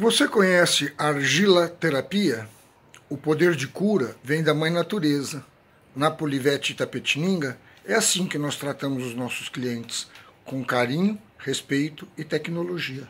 Você conhece argila terapia? O poder de cura vem da mãe natureza. Na Polivete Tapetininga é assim que nós tratamos os nossos clientes, com carinho, respeito e tecnologia.